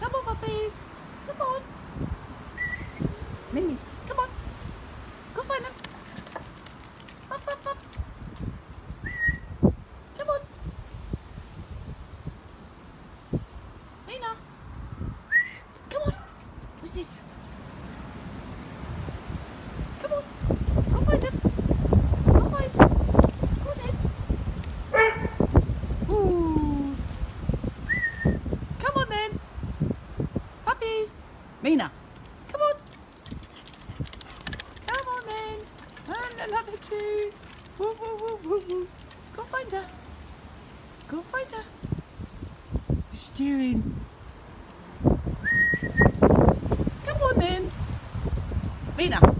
Come on, puppies. Come on. Mimi, come on. Go find them. Up, up, up. Come on. Mina. Come on. What's this? Come on. Go find him. Go find him. Go on then. Ooh. Come on then. Puppies. Mina. Come on. Come on then. And another two. Woo, woo, woo, woo. Go find her. Go find her. Steering. Come on. Mina.